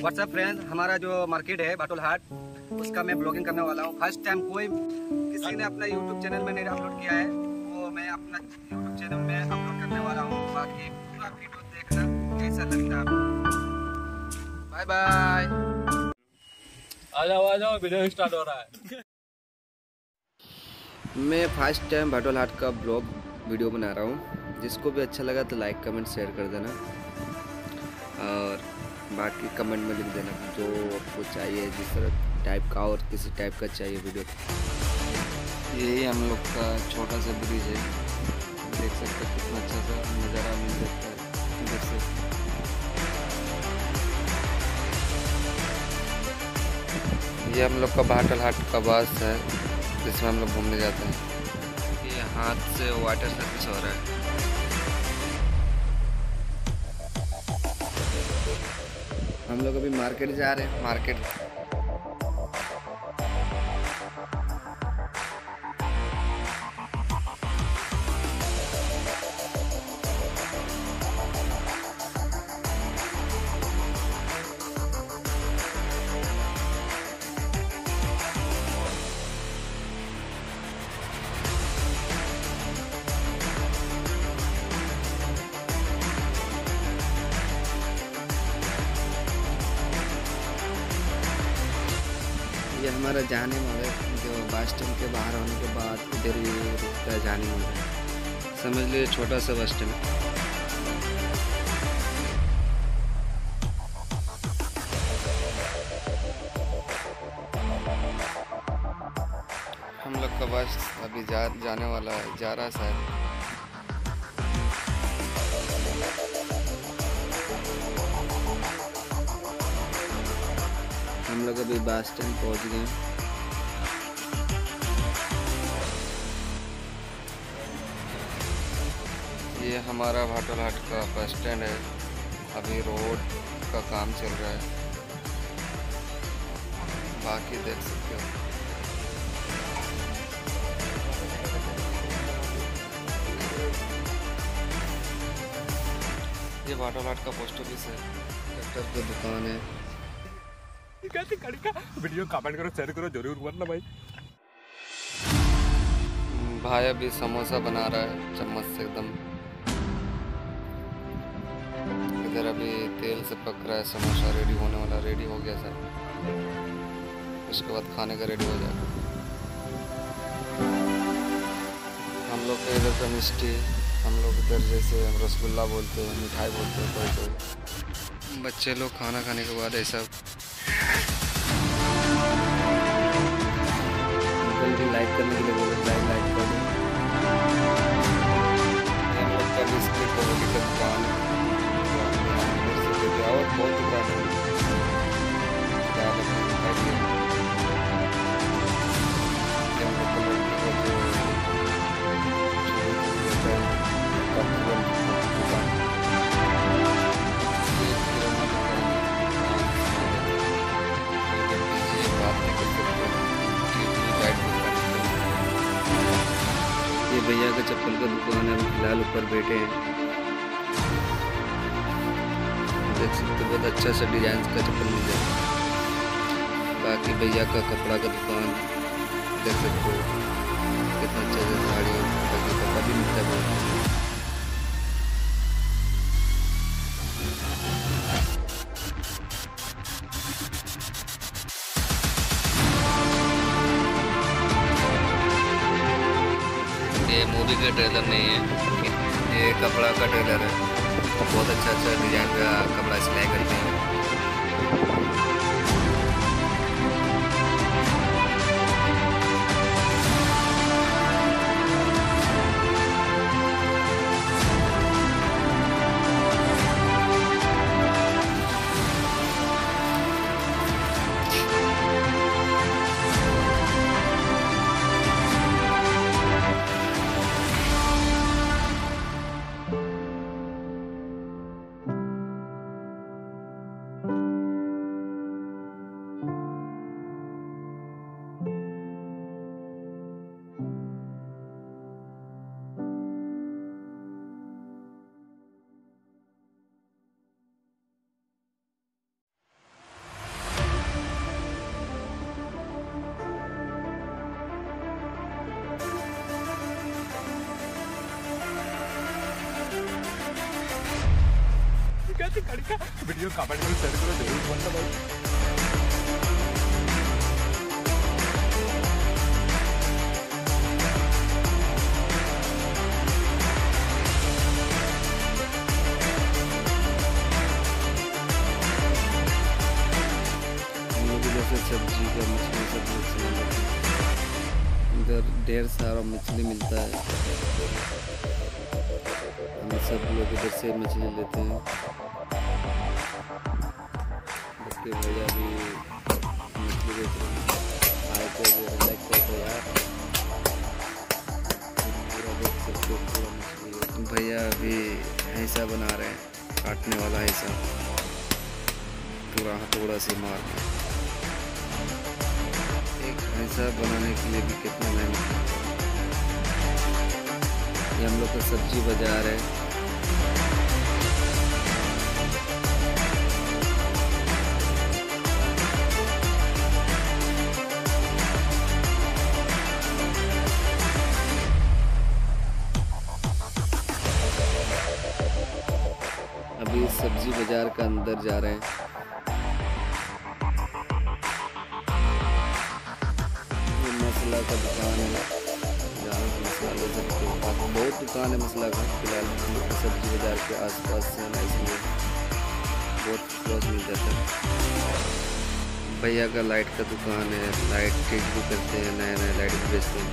WhatsApp friend हमारा जो market है बाटुल हाट उसका मैं ब्लॉगिंग करने वाला हूँ। फ़र्स्ट टाइम कोई किसी ने अपना यूट्यूब चैनल में नहीं अपलोड किया है वो मैं अपना यूट्यूब चैनल में अपलोड करने वाला हूँ। बाकी पूरा वीडियो देखना कैसा लगता है बाय बाय आ जाओ आ जाओ वीडियो स्टार्ट हो रहा है। मैं फ़र्स्ट टाइम भाटोल हाट का ब्लॉग वीडियो बना रहा हूँ। जिसको भी अच्छा लगा तो लाइक कमेंट शेयर कर देना। और बाकी कमेंट में लिख देना जो आपको चाहिए जिस तरह टाइप का और किसी टाइप का चाहिए वीडियो यही हम लोग का छोटा सा ब्रिज है। देख सकते हैं कितना अच्छा सा नज़ारा मिल सकता है इधर से। ये हम लोग का भाटल हाट का बस है जिसमें हम लोग घूमने जाते हैं। ये हाथ से वाटर सर्विस हो रहा है। हम लोग अभी मार्केट जा रहे हैं मार्केट ये हमारा जाने वाला जो बस स्टैंड के बाहर होने के बाद इधर ही रुकता है जाने वाला समझ लीजिए, छोटा सा बस स्टैंड हम लोग का बस अभी जा, जाने वाला है, जा रहा है शायद। हम लोग अभी बस स्टैंड पहुँच गए ये हमारा भाटोल हाट का बस स्टैंड है। अभी रोड का काम चल रहा है। बाकी देख सकते हो। ये भाटोल हाट का पोस्ट ऑफ़िस है। ट्रैक्टर की दुकान है। वीडियो कमेंट करो शेयर करो, ज़रूर वरना भाई। भाई अभी समोसा बना रहा है, चम्मच से एकदम। इधर अभी तेल से पक रहा है, समोसा रेडी होने वाला रेडी हो गया सर उसके बाद खाने का रेडी हो जाएगा। हम लोग का इधर का मिष्टी, हम लोग इधर जैसे रसगुल्ला बोलते हैं, मिठाई बोलते हैं कोई कोई बच्चे लोग खाना खाने के बाद ऐसा अंकल भी लाइक करने के लिए बोले लाइक चप्पल अभी फ़िलहाल ऊपर बैठे हैं। देख सकते हो, बहुत अच्छा सा डिज़ाइन का चप्पल मिल जाए बाकी भैया का कपड़ा का दुकान देख सकते हो कितना अच्छा अच्छा साड़ी बाकी कपड़ा भी मिलता है। ये मूवी का ट्रेलर नहीं है। ये कपड़ा का ट्रेलर है। बहुत अच्छा अच्छा डिज़ाइन का कपड़ा सिलाई करते हैं वीडियो कमेंट करो शेयर करो, ज़रूर बोलना भाई सब्ज़ी का मछली सब। इधर ढेर सारा मछली मिलता है। हम सब लोग इधर से मछली लेते हैं। देखिए भैया भी मछली बेच रहे हैं पूरा मछली भैया अभी ऐसा बना रहे हैं, काटने वाला ऐसा पूरा हथौड़ा से मार एक भैंसा बनाने के लिए भी कितना मेहनत ये हम लोग का सब्ज़ी बाज़ार है। बाज़ार का अंदर जा रहे हैं। ये मसला का दुकान है। मसला बहुत दुकान है मसला का, फ़िलहाल सब्ज़ी बाज़ार के आसपास से ना इसलिए बहुत क्लोज मिल जाता है। भैया का लाइट का दुकान है, लाइट ठीक भी करते हैं नए नए लाइट भी बेचते हैं।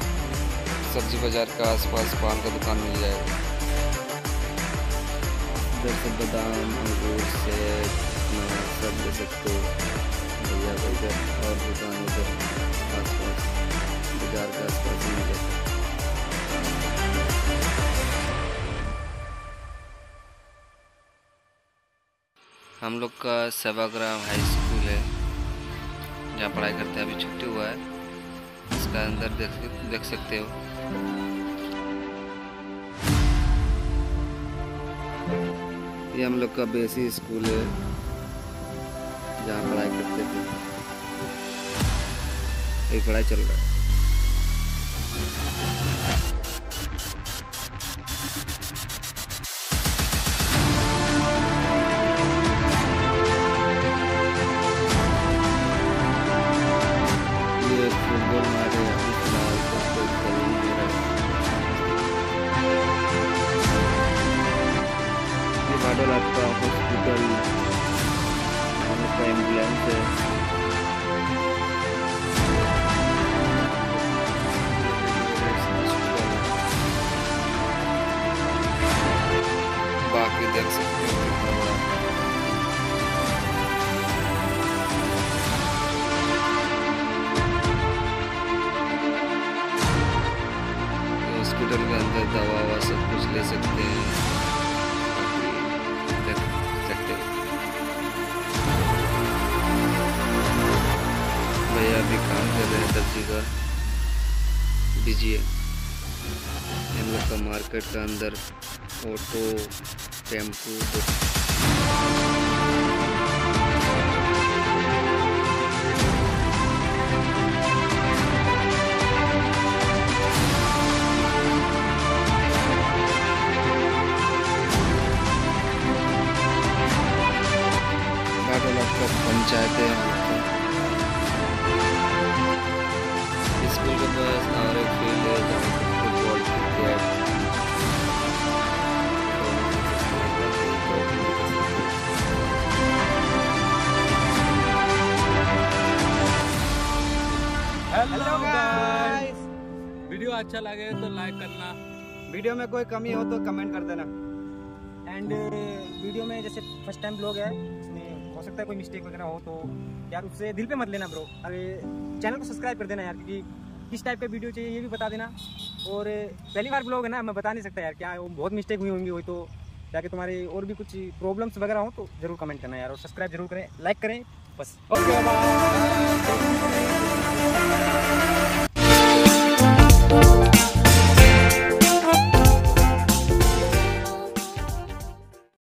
सब्ज़ी बाज़ार के आसपास पान का दुकान मिल जाएगा। इधर से बादाम, अंगूर, सेब अनार सब ले सकते भैया का और दुकान उधर आसपास, बाज़ार के ही मिल जाता हम लोग का सेवाग्राम हाई स्कूल है, जहाँ पढ़ाई करते हैं। अभी छुट्टी हुआ है, इसका अंदर देख देख सकते हो। ये हम लोग का बेसी स्कूल है, जहाँ पढ़ाई करते थे। एक पढ़ाई चल रहा है। ले सकते हैं। भैया अभी काम कर रहे हैं, सब्ज़ी का। बिज़ी है हम लोग का मार्केट का अंदर ऑटो, टेंपू अच्छा लगे तो लाइक करना। वीडियो में कोई कमी हो तो कमेंट कर देना। एंड वीडियो में जैसे फ़र्स्ट टाइम ब्लॉग है हो सकता है कोई मिस्टेक वगैरह हो तो यार उससे दिल पे मत लेना ब्रो अरे चैनल को सब्सक्राइब कर देना यार क्योंकि किस टाइप का वीडियो चाहिए ये भी बता देना। और पहली बार ब्लॉग है ना मैं बता नहीं सकता यार क्या वो बहुत मिस्टेक हुई होंगी वही तो ताकि तुम्हारे और भी कुछ प्रॉब्लम्स वगैरह हो तो ज़रूर कमेंट करना यार और सब्सक्राइब ज़रूर करें लाइक करें बस। ओके